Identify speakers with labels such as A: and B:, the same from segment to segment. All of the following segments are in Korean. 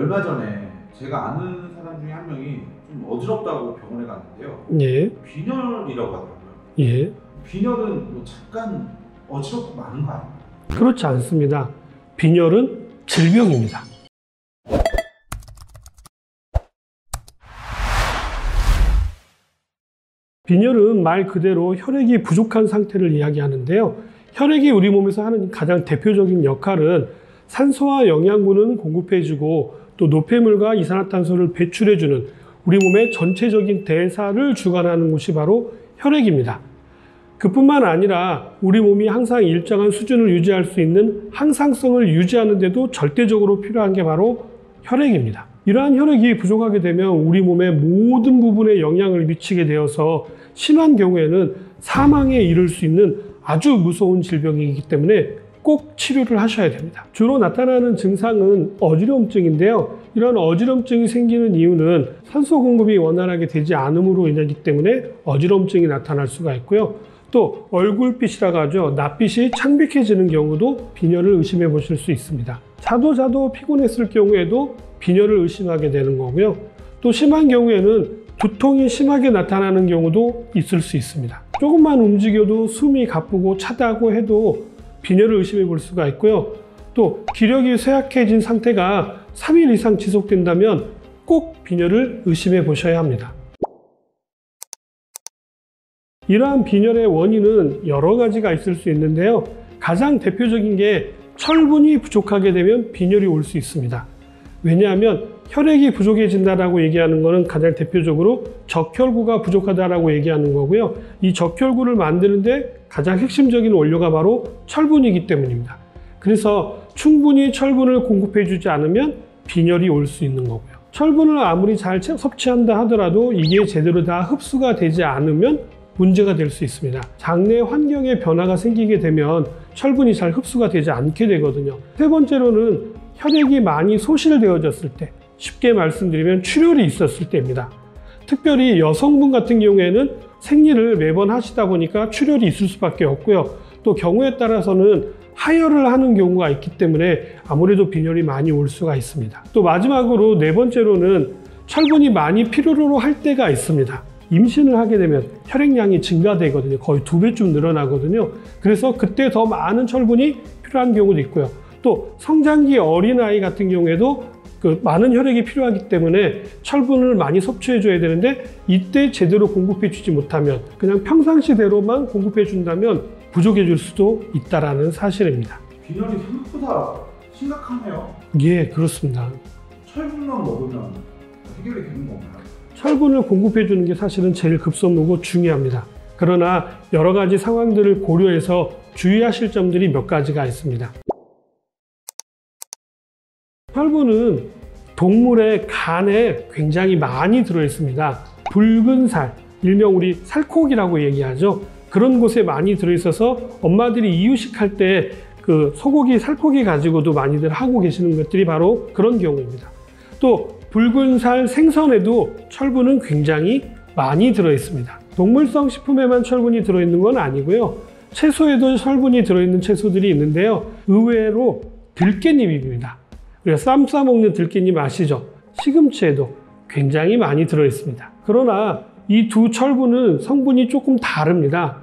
A: 얼마 전에 제가 아는 사람 중에 한 명이 좀 어지럽다고 병원에 갔는데요.
B: 예,
A: 빈혈이라고 하더라고요.
B: 예.
A: 빈혈은 뭐 잠깐 어지럽고 많은 거 아닌가요?
B: 그렇지 않습니다. 빈혈은 질병입니다. 빈혈은 말 그대로 혈액이 부족한 상태를 이야기하는데요. 혈액이 우리 몸에서 하는 가장 대표적인 역할은 산소와 영양분은 공급해주고 또 노폐물과 이산화탄소를 배출해주는 우리 몸의 전체적인 대사를 주관하는 곳이 바로 혈액입니다. 그뿐만 아니라 우리 몸이 항상 일정한 수준을 유지할 수 있는 항상성을 유지하는 데도 절대적으로 필요한 게 바로 혈액입니다. 이러한 혈액이 부족하게 되면 우리 몸의 모든 부분에 영향을 미치게 되어서 심한 경우에는 사망에 이를 수 있는 아주 무서운 질병이기 때문에 꼭 치료를 하셔야 됩니다. 주로 나타나는 증상은 어지럼증인데요. 이런 어지럼증이 생기는 이유는 산소 공급이 원활하게 되지 않음으로 인하기 때문에 어지럼증이 나타날 수가 있고요. 또 얼굴빛이라고 하죠. 낯빛이 창백해지는 경우도 빈혈을 의심해 보실 수 있습니다. 자도 자도 피곤했을 경우에도 빈혈을 의심하게 되는 거고요. 또 심한 경우에는 두통이 심하게 나타나는 경우도 있을 수 있습니다. 조금만 움직여도 숨이 가쁘고 차다고 해도 빈혈을 의심해 볼 수가 있고요. 또 기력이 쇠약해진 상태가 3일 이상 지속된다면 꼭 빈혈을 의심해 보셔야 합니다. 이러한 빈혈의 원인은 여러 가지가 있을 수 있는데요. 가장 대표적인 게 철분이 부족하게 되면 빈혈이 올 수 있습니다. 왜냐하면 혈액이 부족해진다라고 얘기하는 것은 가장 대표적으로 적혈구가 부족하다라고 얘기하는 거고요. 이 적혈구를 만드는데 가장 핵심적인 원료가 바로 철분이기 때문입니다. 그래서 충분히 철분을 공급해 주지 않으면 빈혈이 올 수 있는 거고요. 철분을 아무리 잘 섭취한다 하더라도 이게 제대로 다 흡수가 되지 않으면 문제가 될 수 있습니다. 장내 환경에 변화가 생기게 되면 철분이 잘 흡수가 되지 않게 되거든요. 세 번째로는 혈액이 많이 소실되어졌을 때, 쉽게 말씀드리면 출혈이 있었을 때입니다. 특별히 여성분 같은 경우에는 생리를 매번 하시다 보니까 출혈이 있을 수밖에 없고요. 또 경우에 따라서는 하혈을 하는 경우가 있기 때문에 아무래도 빈혈이 많이 올 수가 있습니다. 또 마지막으로 네 번째로는 철분이 많이 필요로 할 때가 있습니다. 임신을 하게 되면 혈액량이 증가되거든요. 거의 두 배쯤 늘어나거든요. 그래서 그때 더 많은 철분이 필요한 경우도 있고요. 또 성장기 어린아이 같은 경우에도 그 많은 혈액이 필요하기 때문에 철분을 많이 섭취해 줘야 되는데 이때 제대로 공급해 주지 못하면 그냥 평상시대로만 공급해 준다면 부족해 줄 수도 있다라는 사실입니다.
A: 빈혈이 생각보다 심각하네요.
B: 예, 그렇습니다.
A: 철분만 먹으면 해결이 되는 건가요?
B: 철분을 공급해 주는 게 사실은 제일 급선무고 중요합니다. 그러나 여러 가지 상황들을 고려해서 주의하실 점들이 몇 가지가 있습니다. 철분은 동물의 간에 굉장히 많이 들어 있습니다. 붉은 살, 일명 우리 살코기라고 얘기하죠. 그런 곳에 많이 들어 있어서 엄마들이 이유식할 때 그 소고기, 살코기 가지고도 많이들 하고 계시는 것들이 바로 그런 경우입니다. 또 붉은 살 생선에도 철분은 굉장히 많이 들어 있습니다. 동물성 식품에만 철분이 들어 있는 건 아니고요. 채소에도 철분이 들어 있는 채소들이 있는데요. 의외로 들깨잎입니다. 우리가 쌈 싸먹는 들깨잎 아시죠? 시금치에도 굉장히 많이 들어 있습니다. 그러나 이 두 철분은 성분이 조금 다릅니다.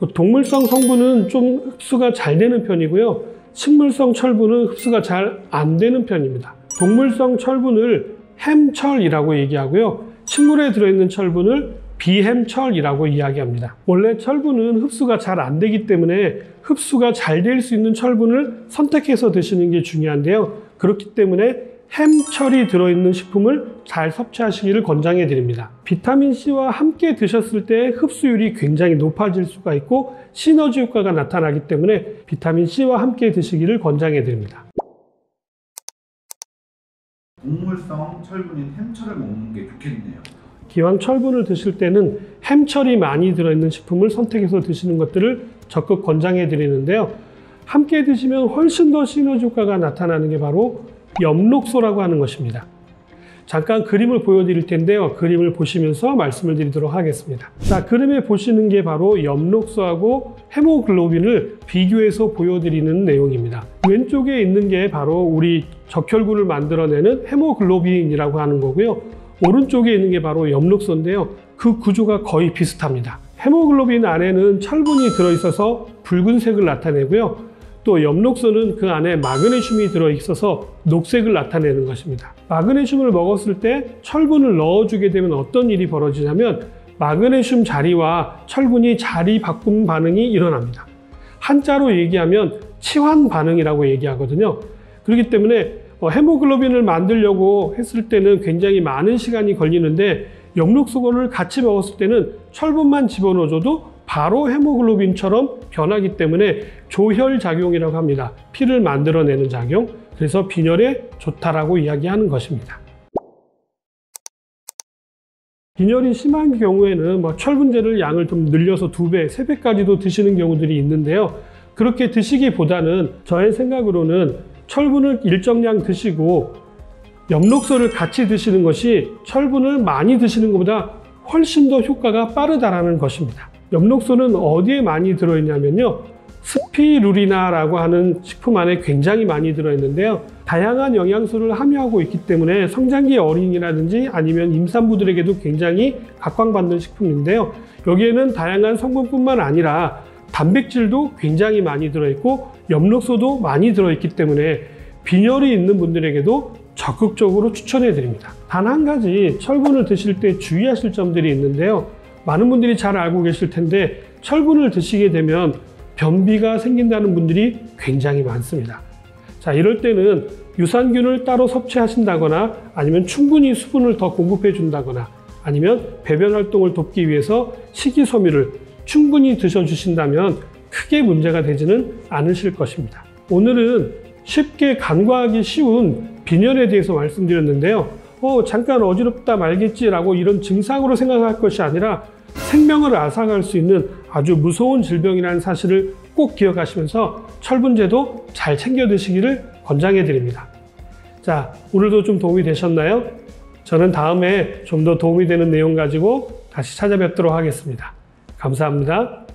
B: 그 동물성 성분은 좀 흡수가 잘 되는 편이고요. 식물성 철분은 흡수가 잘 안 되는 편입니다. 동물성 철분을 햄철이라고 얘기하고요. 식물에 들어있는 철분을 비햄철이라고 이야기합니다. 원래 철분은 흡수가 잘 안 되기 때문에 흡수가 잘 될 수 있는 철분을 선택해서 드시는 게 중요한데요. 그렇기 때문에 햄철이 들어있는 식품을 잘 섭취하시기를 권장해 드립니다. 비타민C와 함께 드셨을 때 흡수율이 굉장히 높아질 수가 있고 시너지 효과가 나타나기 때문에 비타민C와 함께 드시기를 권장해 드립니다.
A: 동물성 철분인 햄철을 먹는 게 좋겠네요.
B: 기왕 철분을 드실 때는 햄철이 많이 들어있는 식품을 선택해서 드시는 것들을 적극 권장해 드리는데요. 함께 드시면 훨씬 더 시너지 효과가 나타나는 게 바로 엽록소라고 하는 것입니다. 잠깐 그림을 보여드릴 텐데요. 그림을 보시면서 말씀을 드리도록 하겠습니다. 자, 그림에 보시는 게 바로 엽록소하고 헤모글로빈을 비교해서 보여드리는 내용입니다. 왼쪽에 있는 게 바로 우리 적혈구를 만들어내는 헤모글로빈이라고 하는 거고요. 오른쪽에 있는 게 바로 엽록소인데요. 그 구조가 거의 비슷합니다. 헤모글로빈 안에는 철분이 들어있어서 붉은색을 나타내고요. 또 엽록소는 그 안에 마그네슘이 들어있어서 녹색을 나타내는 것입니다. 마그네슘을 먹었을 때 철분을 넣어주게 되면 어떤 일이 벌어지냐면 마그네슘 자리와 철분이 자리 바꿈 반응이 일어납니다. 한자로 얘기하면 치환 반응이라고 얘기하거든요. 그렇기 때문에 어, 헤모글로빈을 만들려고 했을 때는 굉장히 많은 시간이 걸리는데 엽록소를 같이 먹었을 때는 철분만 집어넣어줘도 바로 헤모글로빈처럼 변하기 때문에 조혈 작용이라고 합니다. 피를 만들어내는 작용. 그래서 빈혈에 좋다라고 이야기하는 것입니다. 빈혈이 심한 경우에는 뭐 철분제를 양을 좀 늘려서 두 배, 세 배까지도 드시는 경우들이 있는데요. 그렇게 드시기보다는 저의 생각으로는 철분을 일정량 드시고 엽록소를 같이 드시는 것이 철분을 많이 드시는 것보다 훨씬 더 효과가 빠르다라는 것입니다. 엽록소는 어디에 많이 들어있냐면요. 스피루리나라고 하는 식품 안에 굉장히 많이 들어있는데요. 다양한 영양소를 함유하고 있기 때문에 성장기 어린이라든지 아니면 임산부들에게도 굉장히 각광받는 식품인데요. 여기에는 다양한 성분뿐만 아니라 단백질도 굉장히 많이 들어있고 엽록소도 많이 들어있기 때문에 빈혈이 있는 분들에게도 적극적으로 추천해 드립니다. 단 한 가지 철분을 드실 때 주의하실 점들이 있는데요. 많은 분들이 잘 알고 계실 텐데 철분을 드시게 되면 변비가 생긴다는 분들이 굉장히 많습니다. 자, 이럴 때는 유산균을 따로 섭취하신다거나 아니면 충분히 수분을 더 공급해 준다거나 아니면 배변 활동을 돕기 위해서 식이섬유를 충분히 드셔 주신다면 크게 문제가 되지는 않으실 것입니다. 오늘은 쉽게 간과하기 쉬운 빈혈에 대해서 말씀드렸는데요. 어, 잠깐 어지럽다 말겠지라고 이런 증상으로 생각할 것이 아니라 생명을 앗아갈 수 있는 아주 무서운 질병이라는 사실을 꼭 기억하시면서 철분제도 잘 챙겨 드시기를 권장해 드립니다. 자, 오늘도 좀 도움이 되셨나요? 저는 다음에 좀 더 도움이 되는 내용 가지고 다시 찾아뵙도록 하겠습니다. 감사합니다.